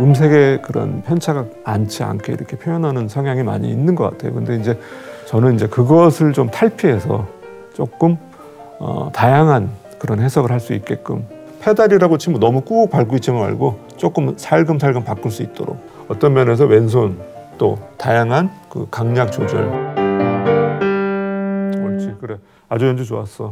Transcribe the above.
음색의 그런 편차가 많지 않게 이렇게 표현하는 성향이 많이 있는 것 같아요. 근데 이제 저는 이제 그것을 좀 탈피해서 조금 어, 다양한 그런 해석을 할 수 있게끔 페달이라고 치면 너무 꾹 밟고 있지 말고 조금 살금살금 바꿀 수 있도록 어떤 면에서 왼손 또 다양한 그 강약 조절. 옳지. 그래. 아주 연주 좋았어.